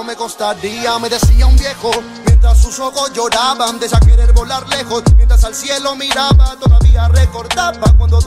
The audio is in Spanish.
me costaría, me decía un viejo, mientras sus ojos lloraban, de querer volar lejos, mientras al cielo miraba, todavía recordaba cuando